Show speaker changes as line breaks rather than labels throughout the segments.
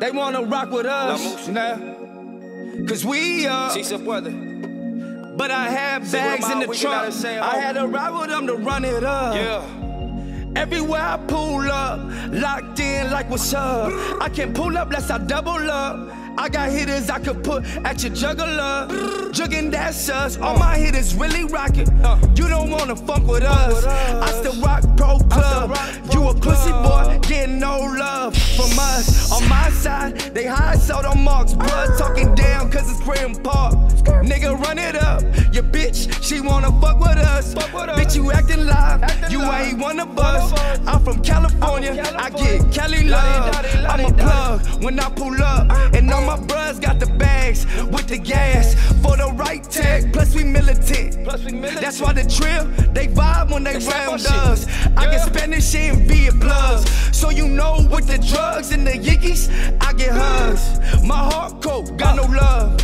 They wanna rock with us now. Cause we up.
Si se puede.
But I had bags in the trunk.
out of saying,
I had to ride with them to run it up.
Yeah.
Everywhere I pull up, locked in like what's up. I can't pull up less I double up. I got hitters I could put at your juggler. Jugging that's us. All my hitters really rockin'. You don't wanna funk with us. I still rock pro club. You a pussy boy, getting no love from us. On my side, they hide so on marks. Blood talking down cause it's Graham Park. Nigga, run it up. Your bitch, she wanna fuck with us. Bitch, you acting live. You ain't one of us. I'm from California. I get Cali love. I'm a plug when I pull up. And all my bros got the bags with the gas for the right tech. Plus, we militant.
Plus we militant.
That's why the trill, they vibe when they round
shit.
us. I
Yeah.
get Spanish and via plugs. So you know with the drugs and the yickies, I get hugs. My heart cold, got no love.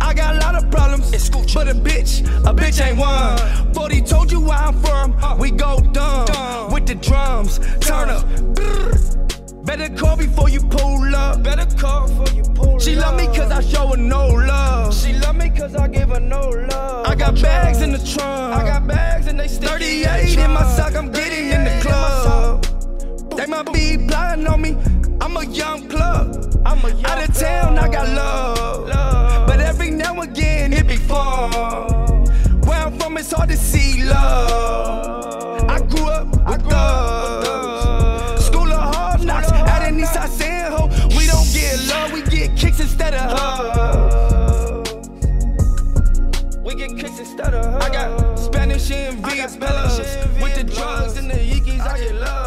I got a lot of problems, but a bitch, a bitch ain't one. 40 told you where I'm from, we go dumb, with the drums. Turn up. Better call before you pull up.
Better call for you pull
She love me cause I show her no love.
She love me cause I give her no love.
I got bags in the trunk.
I got bags and they sticky
38 in my sock, I'm to see love. I grew up with I grew. Up School of hard knocks, out in Eastside San Jo. We don't get love, we get kicks instead of hugs.
We get kicks instead of hugs.
I got Spanish and Vias
With the
drugs
and the Yikis, I get love.